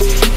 you.